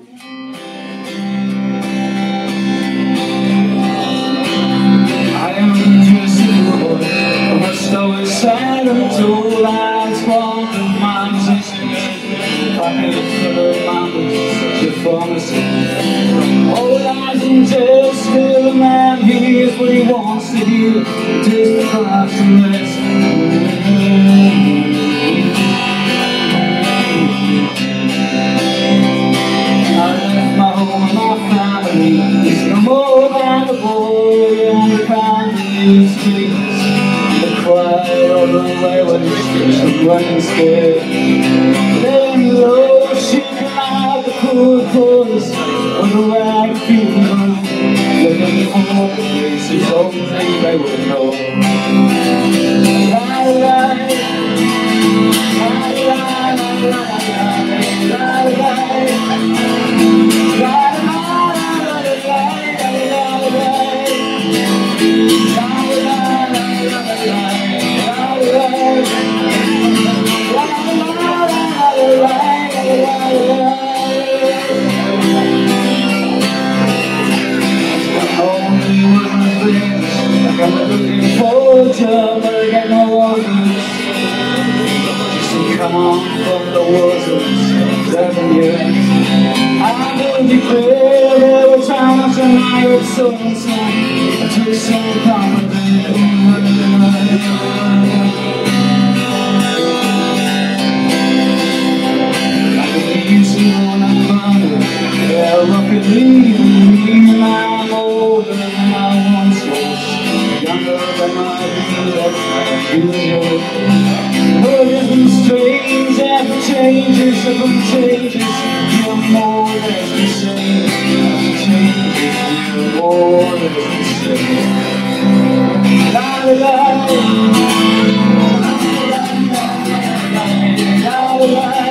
I am just a boy, I must always from the mountains. I have heard my such a pharmacy. All lies and tales, still a man hears what he wants to hear. Just the cries and running scared. Laying low, shaking out the cool voice of the rag people. Looking for places only they Looking forward to but I. Come from the of declare times when I was so insane. I took some confidence. And strange after changes of them changes. You're more than the same. Changes, you're more than the same. La la la. La la la.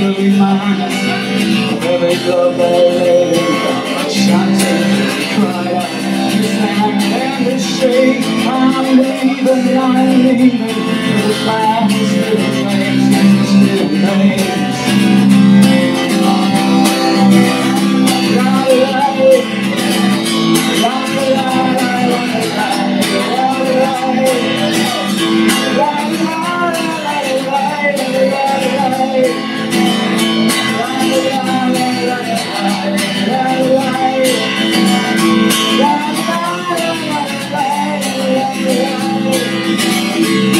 careless Louis Mines. Every glove they laid in, shouting, cried out, his hand and his shake. I'm leaving, I'm leaving, La